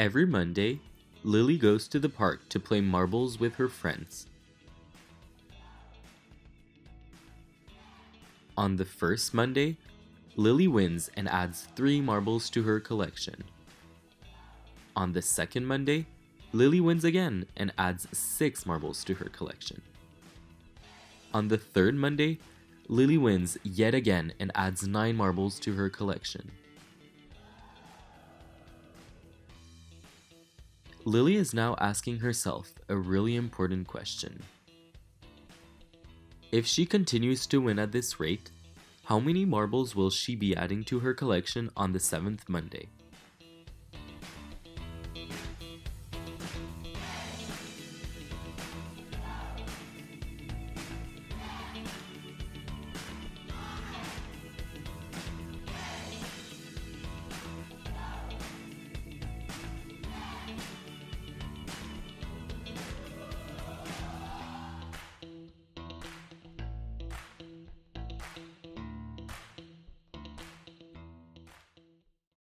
Every Monday, Lily goes to the park to play marbles with her friends. On the first Monday, Lily wins and adds 3 marbles to her collection. On the second Monday, Lily wins again and adds 6 marbles to her collection. On the third Monday, Lily wins yet again and adds 9 marbles to her collection. Lily is now asking herself a really important question. If she continues to win at this rate, how many marbles will she be adding to her collection on the 7th Monday?